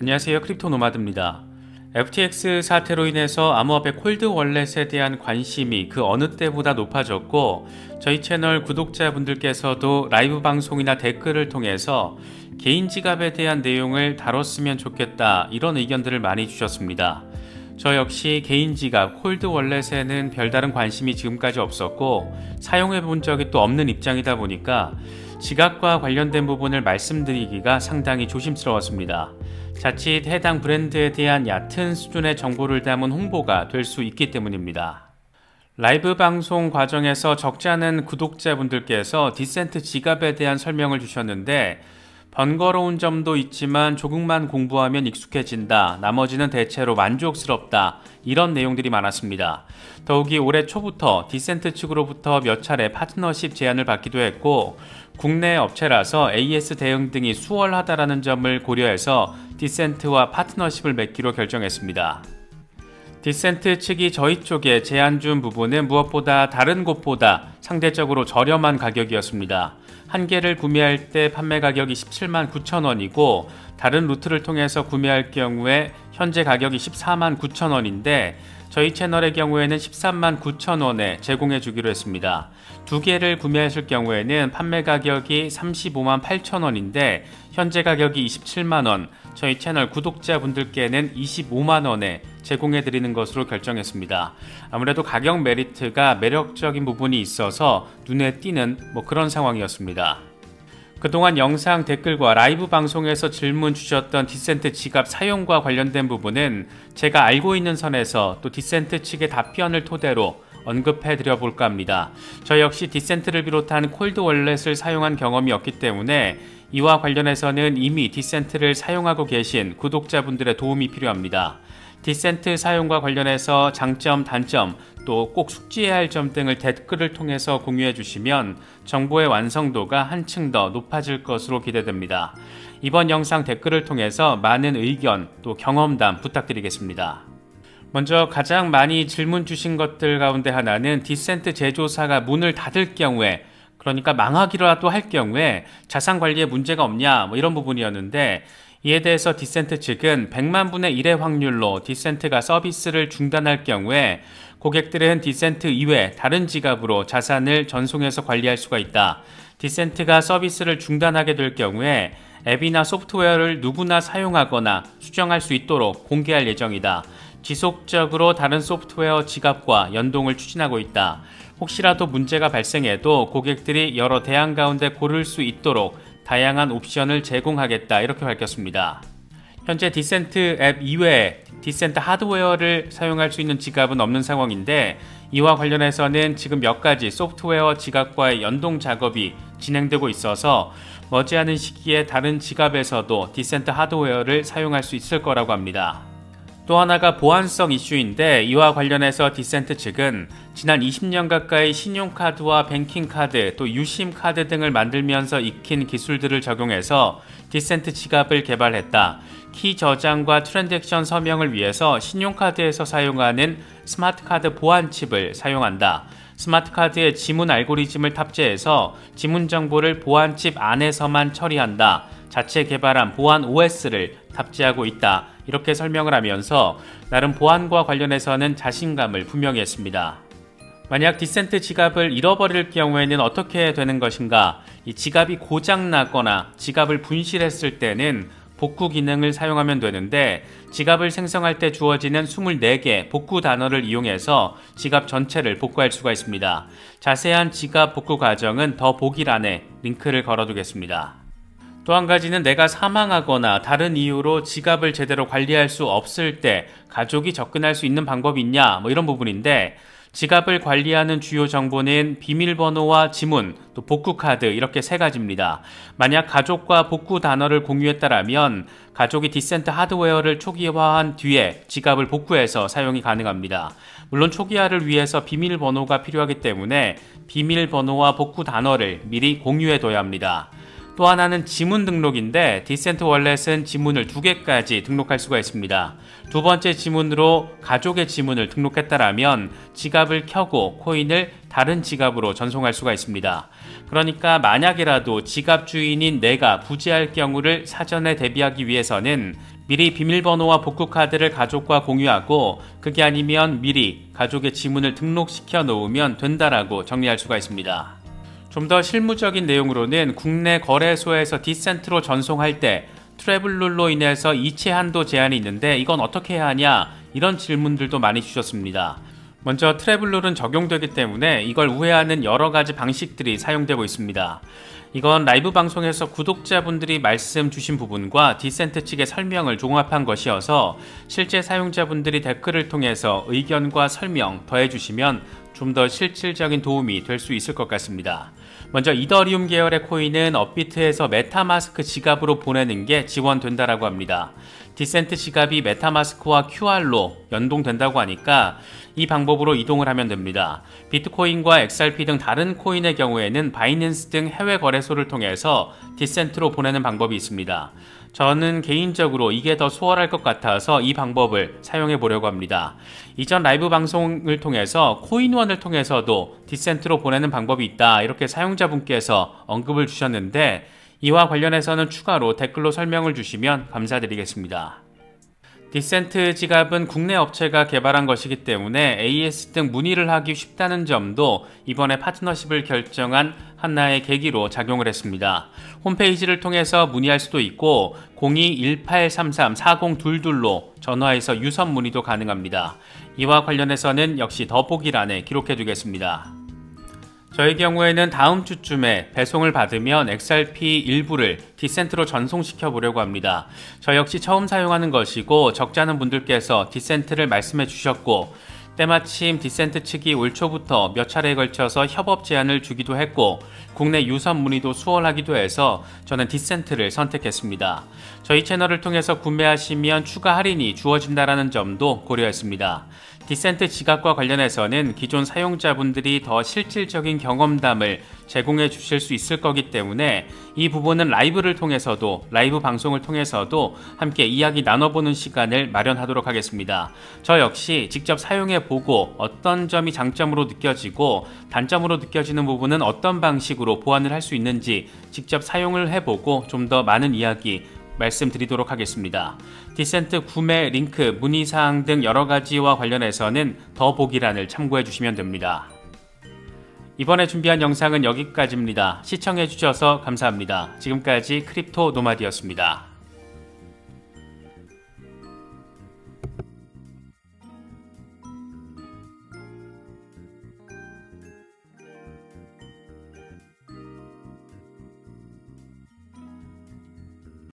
안녕하세요 크립토 노마드입니다. FTX 사태로 인해서 암호화폐 cold wallet에 대한 관심이 그 어느 때보다 높아졌고 저희 채널 구독자분들께서도 라이브 방송이나 댓글을 통해서 개인 지갑에 대한 내용을 다뤘으면 좋겠다 이런 의견들을 많이 주셨습니다. 저 역시 개인 지갑 cold wallet에는 별다른 관심이 지금까지 없었고 사용해 본 적이 또 없는 입장이다 보니까 지갑과 관련된 부분을 말씀드리기가 상당히 조심스러웠습니다. 자칫 해당 브랜드에 대한 얕은 수준의 정보를 담은 홍보가 될 수 있기 때문입니다. 라이브 방송 과정에서 적지 않은 구독자분들께서 디센트 지갑에 대한 설명을 주셨는데 번거로운 점도 있지만 조금만 공부하면 익숙해진다. 나머지는 대체로 만족스럽다. 이런 내용들이 많았습니다. 더욱이 올해 초부터 디센트 측으로부터 몇 차례 파트너십 제안을 받기도 했고 국내 업체라서 AS 대응 등이 수월하다라는 점을 고려해서 디센트와 파트너십을 맺기로 결정했습니다. 디센트 측이 저희 쪽에 제안 준 부분은 무엇보다 다른 곳보다 상대적으로 저렴한 가격이었습니다. 한 개를 구매할 때 판매 가격이 17만 9천 원이고 다른 루트를 통해서 구매할 경우에 현재 가격이 14만 9천 원인데 저희 채널의 경우에는 13만 9천 원에 제공해 주기로 했습니다. 두 개를 구매하실 경우에는 판매 가격이 35만 8천 원인데 현재 가격이 27만 원, 저희 채널 구독자분들께는 25만 원에 제공해 드리는 것으로 결정했습니다. 아무래도 가격 메리트가 매력적인 부분이 있어서 눈에 띄는 뭐 그런 상황이었습니다. 그동안 영상 댓글과 라이브 방송에서 질문 주셨던 디센트 지갑 사용과 관련된 부분은 제가 알고 있는 선에서 또 디센트 측의 답변을 토대로 언급해 드려 볼까 합니다. 저 역시 디센트를 비롯한 cold wallet을 사용한 경험이 없기 때문에 이와 관련해서는 이미 디센트를 사용하고 계신 구독자분들의 도움이 필요합니다. 디센트 사용과 관련해서 장점, 단점, 또 꼭 숙지해야 할 점 등을 댓글을 통해서 공유해 주시면 정보의 완성도가 한층 더 높아질 것으로 기대됩니다. 이번 영상 댓글을 통해서 많은 의견 또 경험담 부탁드리겠습니다. 먼저 가장 많이 질문 주신 것들 가운데 하나는 디센트 제조사가 문을 닫을 경우에 그러니까 망하기라도 할 경우에 자산 관리에 문제가 없냐 뭐 이런 부분이었는데 이에 대해서 디센트 측은 100만 분의 1의 확률로 디센트가 서비스를 중단할 경우에 고객들은 디센트 이외 다른 지갑으로 자산을 전송해서 관리할 수가 있다. 디센트가 서비스를 중단하게 될 경우에 앱이나 소프트웨어를 누구나 사용하거나 수정할 수 있도록 공개할 예정이다. 지속적으로 다른 소프트웨어 지갑과 연동을 추진하고 있다. 혹시라도 문제가 발생해도 고객들이 여러 대안 가운데 고를 수 있도록 다양한 옵션을 제공하겠다 이렇게 밝혔습니다. 현재 디센트 앱 이외에 디센트 하드웨어를 사용할 수 있는 지갑은 없는 상황인데 이와 관련해서는 지금 몇 가지 소프트웨어 지갑과의 연동 작업이 진행되고 있어서 머지않은 시기에 다른 지갑에서도 디센트 하드웨어를 사용할 수 있을 거라고 합니다. 또 하나가 보안성 이슈인데 이와 관련해서 디센트 측은 지난 20년 가까이 신용카드와 뱅킹카드 또 유심카드 등을 만들면서 익힌 기술들을 적용해서 디센트 지갑을 개발했다. 키 저장과 transaction 서명을 위해서 신용카드에서 사용하는 스마트카드 보안 칩을 사용한다. 스마트 카드에 지문 알고리즘을 탑재해서 지문 정보를 보안 칩 안에서만 처리한다. 자체 개발한 보안 OS를 탑재하고 있다. 이렇게 설명을 하면서 나름 보안과 관련해서는 자신감을 분명히 했습니다. 만약 디센트 지갑을 잃어버릴 경우에는 어떻게 되는 것인가? 이 지갑이 고장나거나 지갑을 분실했을 때는 복구 기능을 사용하면 되는데 지갑을 생성할 때 주어지는 24개 복구 단어를 이용해서 지갑 전체를 복구할 수가 있습니다. 자세한 지갑 복구 과정은 더 보기란에 링크를 걸어두겠습니다. 또한 가지는 내가 사망하거나 다른 이유로 지갑을 제대로 관리할 수 없을 때 가족이 접근할 수 있는 방법이 있냐 뭐 이런 부분인데 지갑을 관리하는 주요 정보는 비밀번호와 지문, 또 복구 카드 이렇게 세 가지입니다. 만약 가족과 복구 단어를 공유했다라면 가족이 디센트 하드웨어를 초기화한 뒤에 지갑을 복구해서 사용이 가능합니다. 물론 초기화를 위해서 비밀번호가 필요하기 때문에 비밀번호와 복구 단어를 미리 공유해 둬야 합니다. 또 하나는 지문 등록인데 디센트 wallet은 지문을 두 개까지 등록할 수가 있습니다. 두 번째 지문으로 가족의 지문을 등록했다라면 지갑을 켜고 코인을 다른 지갑으로 전송할 수가 있습니다. 그러니까 만약이라도 지갑 주인인 내가 부재할 경우를 사전에 대비하기 위해서는 미리 비밀번호와 복구카드를 가족과 공유하고 그게 아니면 미리 가족의 지문을 등록시켜 놓으면 된다라고 정리할 수가 있습니다. 좀 더 실무적인 내용으로는 국내 거래소에서 디센트로 전송할 때 travel rule로 인해서 이체 한도 제한이 있는데 이건 어떻게 해야 하냐 이런 질문들도 많이 주셨습니다. 먼저 travel rule은 적용되기 때문에 이걸 우회하는 여러 가지 방식들이 사용되고 있습니다. 이건 라이브 방송에서 구독자분들이 말씀 주신 부분과 디센트 측의 설명을 종합한 것이어서 실제 사용자분들이 댓글을 통해서 의견과 설명 더해주시면 좀 더 실질적인 도움이 될 수 있을 것 같습니다. 먼저 이더리움 계열의 코인은 업비트에서 메타마스크 지갑으로 보내는 게 지원된다라고 합니다. 디센트 지갑이 메타마스크와 QR로 연동된다고 하니까 이 방법으로 이동을 하면 됩니다. 비트코인과 XRP 등 다른 코인의 경우에는 바이낸스 등 해외 거래소를 통해서 디센트로 보내는 방법이 있습니다. 저는 개인적으로 이게 더 수월할 것 같아서 이 방법을 사용해 보려고 합니다. 이전 라이브 방송을 통해서 코인원을 통해서도 디센트로 보내는 방법이 있다 이렇게 사용자분께서 언급을 주셨는데 이와 관련해서는 추가로 댓글로 설명을 주시면 감사드리겠습니다. 디센트 지갑은 국내 업체가 개발한 것이기 때문에 AS 등 문의를 하기 쉽다는 점도 이번에 파트너십을 결정한 하나의 계기로 작용을 했습니다. 홈페이지를 통해서 문의할 수도 있고 02-1833-4022로 전화해서 유선 문의도 가능합니다. 이와 관련해서는 역시 더보기란에 기록해 두겠습니다. 저의 경우에는 다음 주쯤에 배송을 받으면 XRP 일부를 디센트로 전송시켜 보려고 합니다. 저 역시 처음 사용하는 것이고 적잖은 분들께서 디센트를 말씀해 주셨고 때마침 디센트 측이 올 초부터 몇 차례에 걸쳐서 협업 제안을 주기도 했고 국내 유선 문의도 수월하기도 해서 저는 디센트를 선택했습니다. 저희 채널을 통해서 구매하시면 추가 할인이 주어진다라는 점도 고려했습니다. 디센트 지갑과 관련해서는 기존 사용자분들이 더 실질적인 경험담을 제공해 주실 수 있을 거기 때문에 이 부분은 라이브를 통해서도 라이브 방송을 통해서도 함께 이야기 나눠보는 시간을 마련하도록 하겠습니다. 저 역시 직접 사용해 보고 어떤 점이 장점으로 느껴지고 단점으로 느껴지는 부분은 어떤 방식으로 보완을 할 수 있는지 직접 사용을 해보고 좀 더 많은 이야기 말씀드리도록 하겠습니다. 디센트 구매 링크, 문의사항 등 여러 가지와 관련해서는 더보기란을 참고해 주시면 됩니다. 이번에 준비한 영상은 여기까지입니다. 시청해 주셔서 감사합니다. 지금까지 크립토 노마디였습니다.